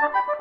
Ha ha ha!